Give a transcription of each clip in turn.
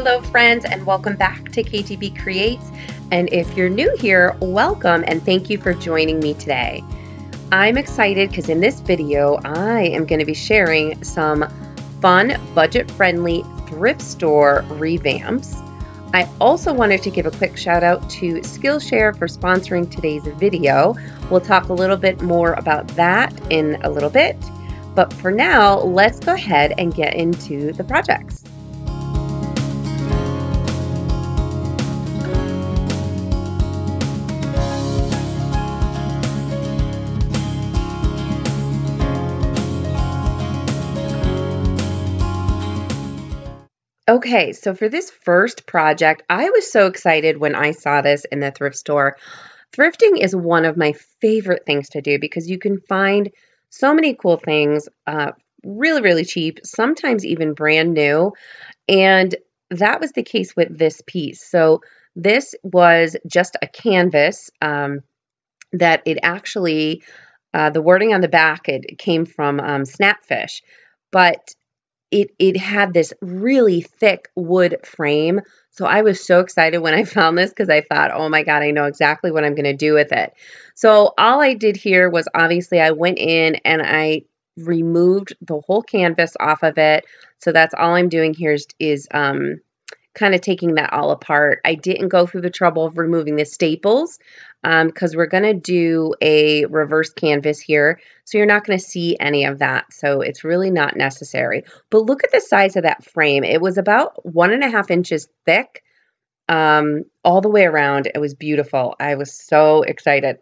Hello, friends, and welcome back to KTB Creates. And if you're new here, welcome and thank you for joining me today. I'm excited because in this video, I am going to be sharing some fun, budget friendly thrift store revamps. I also wanted to give a quick shout out to Skillshare for sponsoring today's video. We'll talk a little bit more about that in a little bit. But for now, let's go ahead and get into the projects. Okay, so for this first project, I was so excited when I saw this in the thrift store. Thrifting is one of my favorite things to do because you can find so many cool things uh, really, really cheap, sometimes even brand new. And that was the case with this piece. So this was just a canvas um, that it actually, uh, the wording on the back, it, came from um, Snapfish. But it it had this really thick wood frame. So I was so excited when I found this because I thought, oh my God, I know exactly what I'm going to do with it. So all I did here was obviously I went in and I removed the whole canvas off of it. So that's all I'm doing here is, is um, kind of taking that all apart. I didn't go through the trouble of removing the staples because um, we're going to do a reverse canvas here. So you're not going to see any of that. So it's really not necessary. But look at the size of that frame. It was about one and a half inches thick um, all the way around. It was beautiful. I was so excited.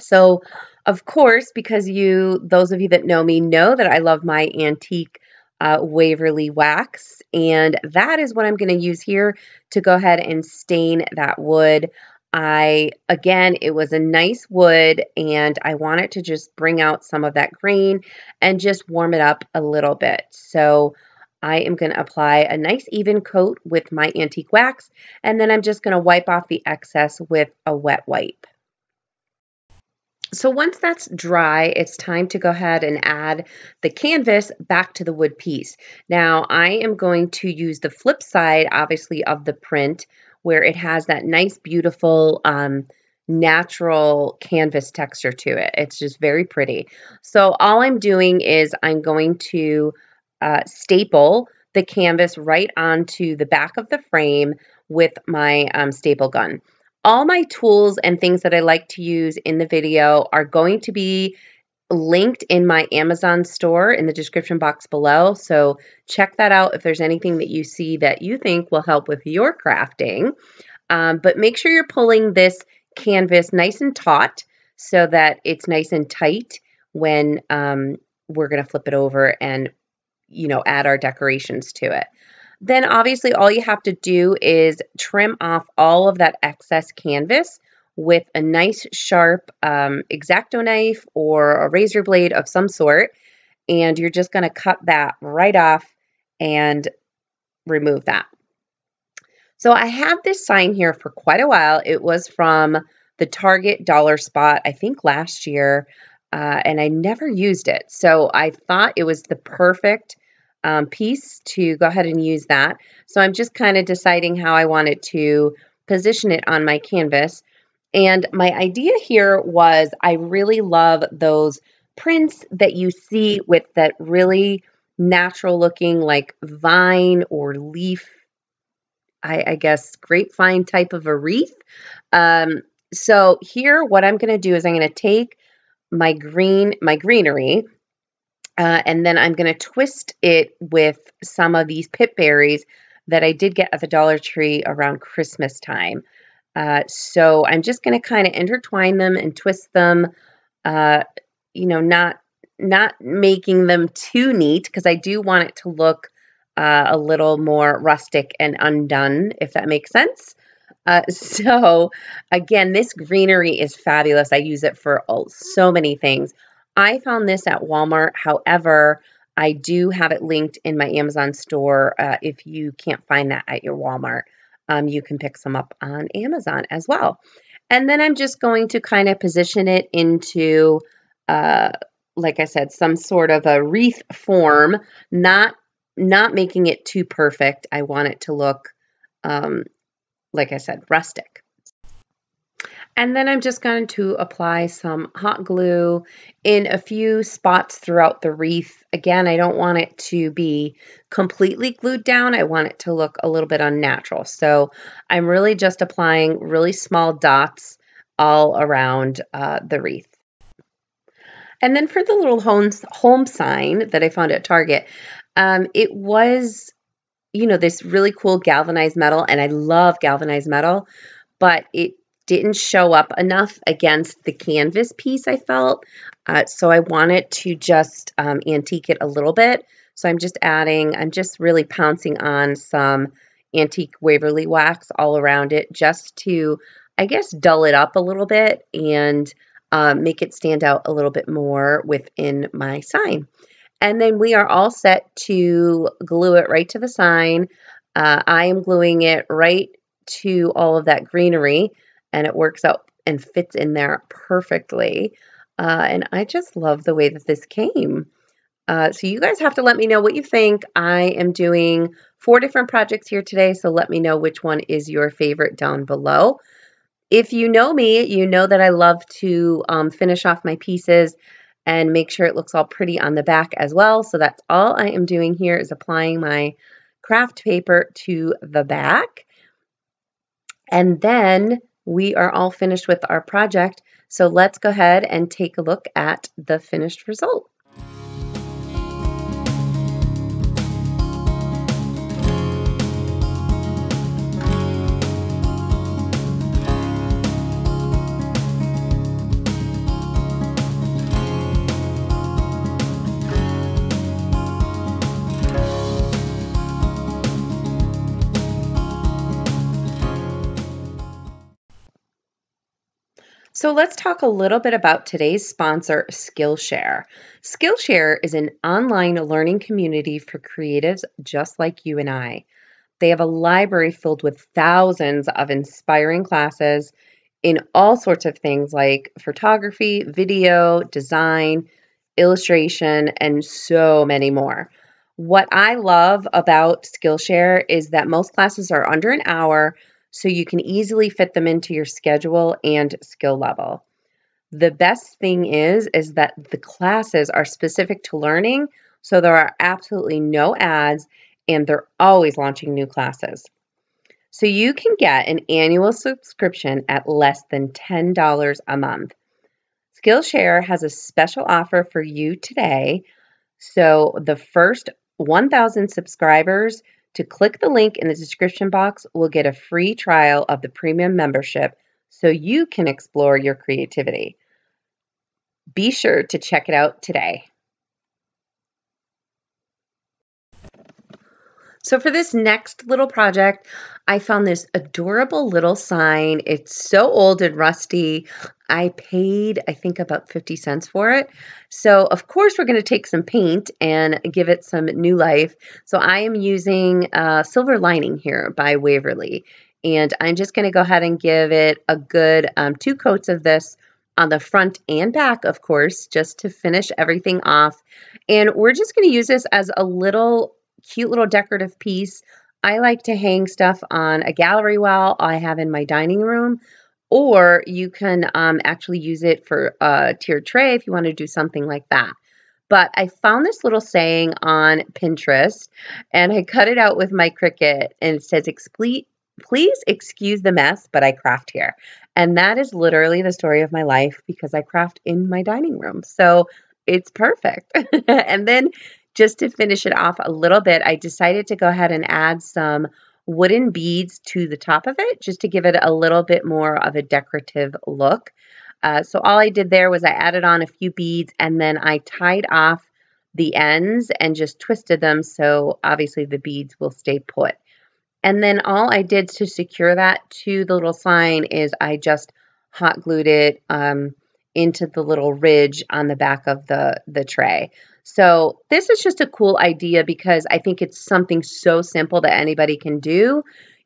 So of course, because you, those of you that know me know that I love my antique uh, Waverly wax. And that is what I'm going to use here to go ahead and stain that wood. I, again, it was a nice wood and I wanted to just bring out some of that grain and just warm it up a little bit. So I am going to apply a nice even coat with my antique wax and then I'm just going to wipe off the excess with a wet wipe. So once that's dry, it's time to go ahead and add the canvas back to the wood piece. Now I am going to use the flip side, obviously, of the print where it has that nice, beautiful, um, natural canvas texture to it. It's just very pretty. So all I'm doing is I'm going to uh, staple the canvas right onto the back of the frame with my um, staple gun. All my tools and things that I like to use in the video are going to be linked in my Amazon store in the description box below. So check that out if there's anything that you see that you think will help with your crafting. Um, but make sure you're pulling this canvas nice and taut so that it's nice and tight when um, we're going to flip it over and, you know, add our decorations to it. Then obviously all you have to do is trim off all of that excess canvas with a nice sharp um, X-Acto knife or a razor blade of some sort. And you're just going to cut that right off and remove that. So I have this sign here for quite a while. It was from the Target dollar spot, I think last year, uh, and I never used it. So I thought it was the perfect um, piece to go ahead and use that. So I'm just kind of deciding how I wanted to position it on my canvas. And my idea here was I really love those prints that you see with that really natural looking like vine or leaf, I, I guess grapevine type of a wreath. Um, so here what I'm going to do is I'm going to take my green, my greenery, uh, and then I'm going to twist it with some of these pip berries that I did get at the Dollar Tree around Christmas time. Uh, so I'm just going to kind of intertwine them and twist them, uh, you know, not not making them too neat because I do want it to look uh, a little more rustic and undone, if that makes sense. Uh, so again, this greenery is fabulous. I use it for all, so many things. I found this at Walmart. However, I do have it linked in my Amazon store. Uh, if you can't find that at your Walmart, um, you can pick some up on Amazon as well. And then I'm just going to kind of position it into, uh, like I said, some sort of a wreath form, not not making it too perfect. I want it to look um, like I said, rustic. And then I'm just going to apply some hot glue in a few spots throughout the wreath. Again, I don't want it to be completely glued down. I want it to look a little bit unnatural. So I'm really just applying really small dots all around uh, the wreath. And then for the little home, home sign that I found at Target, um, it was, you know, this really cool galvanized metal, and I love galvanized metal, but it didn't show up enough against the canvas piece, I felt. Uh, so I wanted to just um, antique it a little bit. So I'm just adding, I'm just really pouncing on some antique Waverly wax all around it just to, I guess, dull it up a little bit and um, make it stand out a little bit more within my sign. And then we are all set to glue it right to the sign. Uh, I am gluing it right to all of that greenery and it works out and fits in there perfectly. Uh, and I just love the way that this came. Uh, so you guys have to let me know what you think. I am doing four different projects here today, so let me know which one is your favorite down below. If you know me, you know that I love to um, finish off my pieces and make sure it looks all pretty on the back as well. So that's all I am doing here is applying my craft paper to the back. And then we are all finished with our project. So let's go ahead and take a look at the finished result. So let's talk a little bit about today's sponsor, Skillshare. Skillshare is an online learning community for creatives just like you and I. They have a library filled with thousands of inspiring classes in all sorts of things like photography, video, design, illustration, and so many more. What I love about Skillshare is that most classes are under an hour so you can easily fit them into your schedule and skill level. The best thing is is that the classes are specific to learning, so there are absolutely no ads and they're always launching new classes. So you can get an annual subscription at less than $10 a month. Skillshare has a special offer for you today. So the first 1,000 subscribers to click the link in the description box will get a free trial of the premium membership so you can explore your creativity. Be sure to check it out today. So for this next little project, I found this adorable little sign. It's so old and rusty. I paid, I think, about 50 cents for it. So, of course, we're going to take some paint and give it some new life. So, I am using uh, Silver Lining here by Waverly. And I'm just going to go ahead and give it a good um, two coats of this on the front and back, of course, just to finish everything off. And we're just going to use this as a little cute little decorative piece. I like to hang stuff on a gallery wall I have in my dining room or you can um, actually use it for a tiered tray if you want to do something like that. But I found this little saying on Pinterest and I cut it out with my Cricut and it says, please excuse the mess, but I craft here. And that is literally the story of my life because I craft in my dining room. So it's perfect. and then just to finish it off a little bit, I decided to go ahead and add some wooden beads to the top of it just to give it a little bit more of a decorative look. Uh, so all I did there was I added on a few beads and then I tied off the ends and just twisted them so obviously the beads will stay put. And then all I did to secure that to the little sign is I just hot glued it um, into the little ridge on the back of the, the tray. So this is just a cool idea because I think it's something so simple that anybody can do,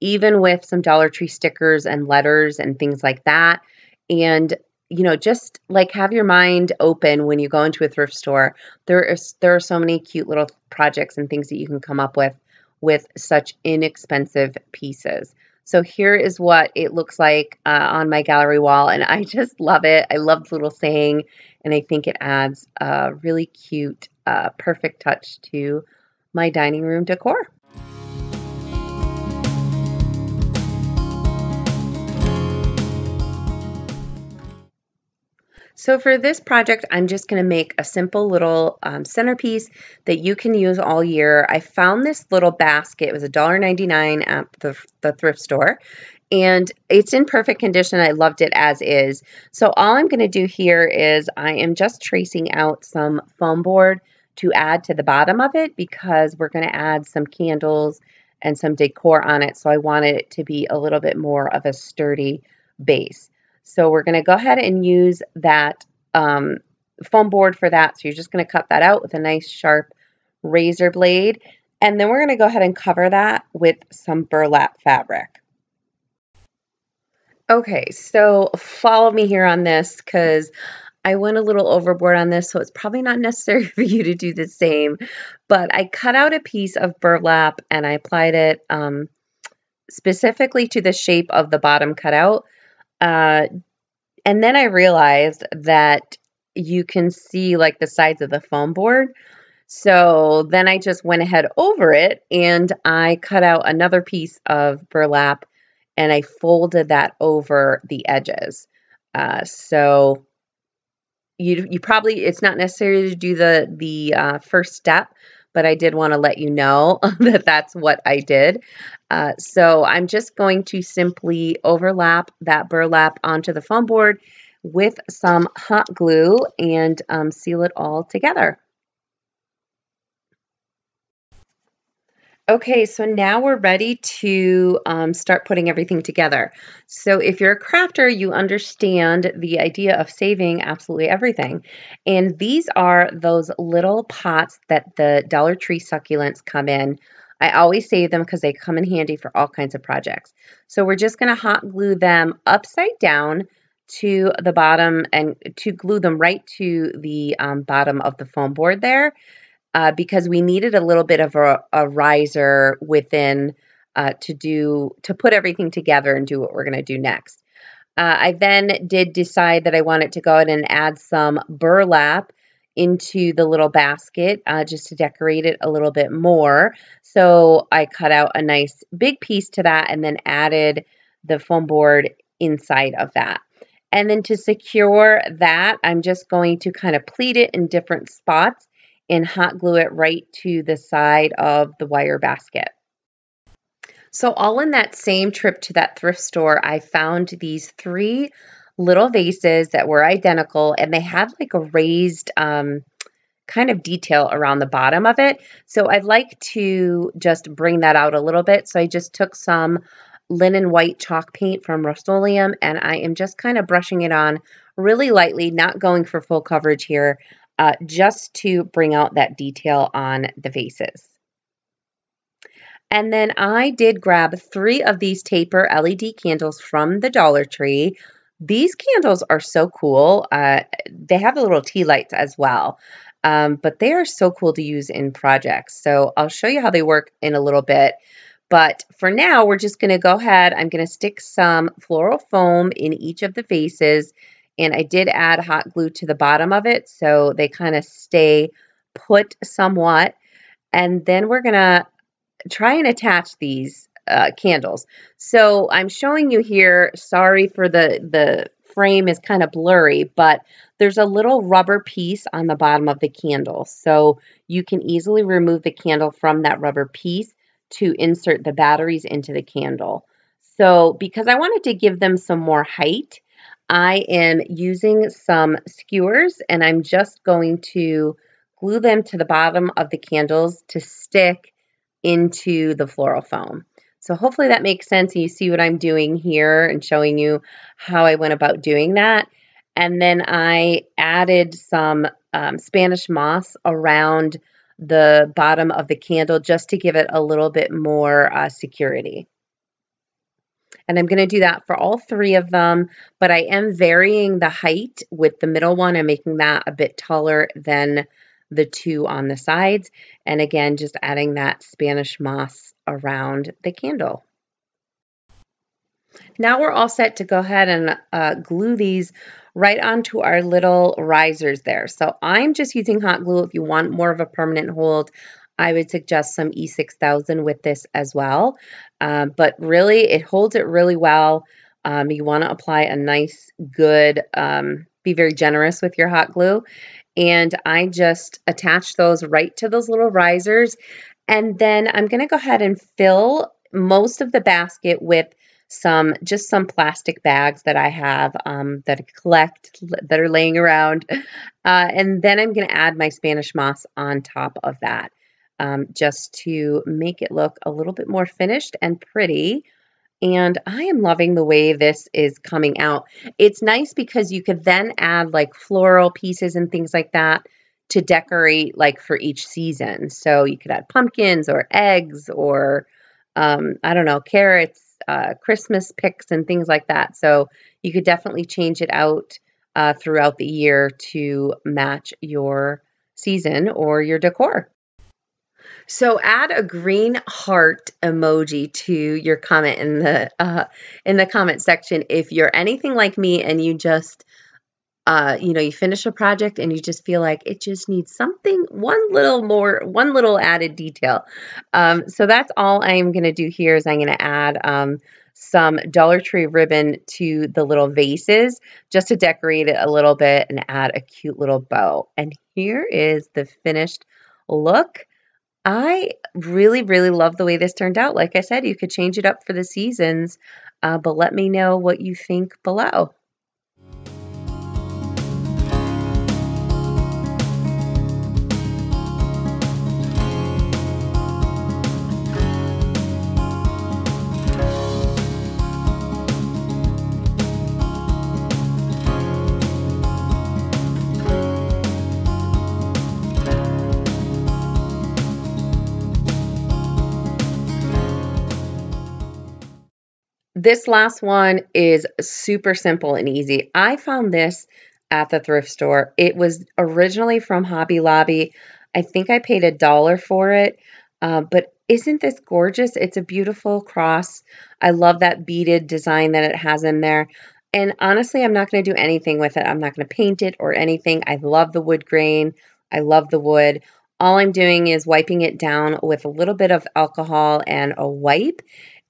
even with some Dollar Tree stickers and letters and things like that. And you know, just like have your mind open when you go into a thrift store. There is there are so many cute little projects and things that you can come up with with such inexpensive pieces. So here is what it looks like uh, on my gallery wall, and I just love it. I love the little saying, and I think it adds a really cute, uh, perfect touch to my dining room decor. So for this project, I'm just going to make a simple little um, centerpiece that you can use all year. I found this little basket. It was $1.99 at the, the thrift store. And it's in perfect condition. I loved it as is. So all I'm going to do here is I am just tracing out some foam board to add to the bottom of it because we're going to add some candles and some decor on it. So I wanted it to be a little bit more of a sturdy base. So we're going to go ahead and use that um, foam board for that. So you're just going to cut that out with a nice sharp razor blade. And then we're going to go ahead and cover that with some burlap fabric. Okay, so follow me here on this because I went a little overboard on this, so it's probably not necessary for you to do the same. But I cut out a piece of burlap and I applied it um, specifically to the shape of the bottom cutout uh, and then I realized that you can see like the sides of the foam board. So then I just went ahead over it and I cut out another piece of burlap and I folded that over the edges. Uh, so you you probably it's not necessary to do the the uh, first step, but I did want to let you know that that's what I did. Uh, so I'm just going to simply overlap that burlap onto the foam board with some hot glue and um, seal it all together. Okay, so now we're ready to um, start putting everything together. So if you're a crafter, you understand the idea of saving absolutely everything. And these are those little pots that the Dollar Tree succulents come in. I always save them because they come in handy for all kinds of projects. So we're just going to hot glue them upside down to the bottom and to glue them right to the um, bottom of the foam board there uh, because we needed a little bit of a, a riser within uh, to do to put everything together and do what we're going to do next. Uh, I then did decide that I wanted to go ahead and add some burlap into the little basket uh, just to decorate it a little bit more. So I cut out a nice big piece to that and then added the foam board inside of that. And then to secure that, I'm just going to kind of pleat it in different spots and hot glue it right to the side of the wire basket. So all in that same trip to that thrift store, I found these three little vases that were identical and they had like a raised um, kind of detail around the bottom of it. So I'd like to just bring that out a little bit. So I just took some linen white chalk paint from Rust-Oleum and I am just kind of brushing it on really lightly, not going for full coverage here uh, just to bring out that detail on the vases. And then I did grab three of these taper LED candles from the Dollar Tree. These candles are so cool. Uh, they have the little tea lights as well, um, but they are so cool to use in projects. So I'll show you how they work in a little bit. But for now, we're just going to go ahead. I'm going to stick some floral foam in each of the vases and I did add hot glue to the bottom of it so they kind of stay put somewhat. And then we're going to try and attach these uh, candles. So I'm showing you here, sorry for the, the frame is kind of blurry, but there's a little rubber piece on the bottom of the candle. So you can easily remove the candle from that rubber piece to insert the batteries into the candle. So because I wanted to give them some more height, I am using some skewers and I'm just going to glue them to the bottom of the candles to stick into the floral foam. So hopefully that makes sense and you see what I'm doing here and showing you how I went about doing that. And then I added some um, Spanish moss around the bottom of the candle just to give it a little bit more uh, security. And I'm going to do that for all three of them, but I am varying the height with the middle one and making that a bit taller than the two on the sides. And again, just adding that Spanish moss around the candle. Now we're all set to go ahead and uh, glue these right onto our little risers there. So I'm just using hot glue. If you want more of a permanent hold, I would suggest some E6000 with this as well. Um, but really, it holds it really well. Um, you want to apply a nice, good, um, be very generous with your hot glue. And I just attach those right to those little risers. And then I'm going to go ahead and fill most of the basket with some just some plastic bags that I have um, that I collect that are laying around. Uh, and then I'm going to add my Spanish moss on top of that um, just to make it look a little bit more finished and pretty. And I am loving the way this is coming out. It's nice because you could then add like floral pieces and things like that to decorate like for each season. So you could add pumpkins or eggs or um, I don't know, carrots, uh, Christmas picks and things like that. So you could definitely change it out uh, throughout the year to match your season or your decor. So add a green heart emoji to your comment in the uh, in the comment section if you're anything like me and you just uh, you know you finish a project and you just feel like it just needs something one little more one little added detail. Um, so that's all I'm going to do here is I'm going to add um, some Dollar Tree ribbon to the little vases just to decorate it a little bit and add a cute little bow. And here is the finished look. I really, really love the way this turned out. Like I said, you could change it up for the seasons, uh, but let me know what you think below. This last one is super simple and easy. I found this at the thrift store. It was originally from Hobby Lobby. I think I paid a dollar for it, uh, but isn't this gorgeous? It's a beautiful cross. I love that beaded design that it has in there. And honestly, I'm not going to do anything with it. I'm not going to paint it or anything. I love the wood grain. I love the wood. All I'm doing is wiping it down with a little bit of alcohol and a wipe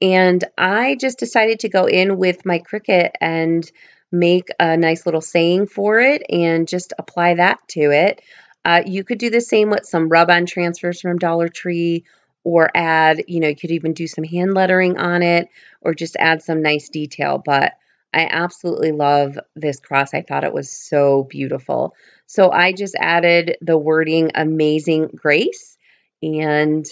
and I just decided to go in with my Cricut and make a nice little saying for it and just apply that to it. Uh, you could do the same with some rub-on transfers from Dollar Tree or add, you know, you could even do some hand lettering on it or just add some nice detail. But I absolutely love this cross. I thought it was so beautiful. So I just added the wording Amazing Grace and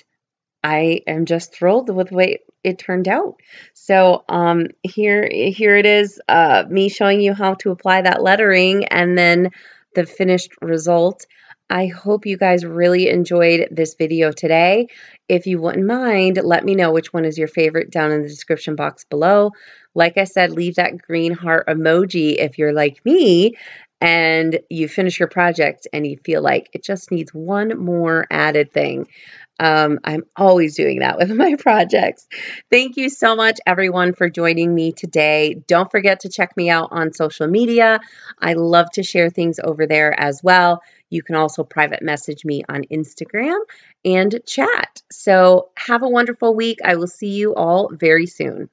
I am just thrilled with the way it turned out. So um, here, here it is, uh, me showing you how to apply that lettering and then the finished result. I hope you guys really enjoyed this video today. If you wouldn't mind, let me know which one is your favorite down in the description box below. Like I said, leave that green heart emoji if you're like me and you finish your project and you feel like it just needs one more added thing. Um, I'm always doing that with my projects. Thank you so much, everyone, for joining me today. Don't forget to check me out on social media. I love to share things over there as well. You can also private message me on Instagram and chat. So, have a wonderful week. I will see you all very soon.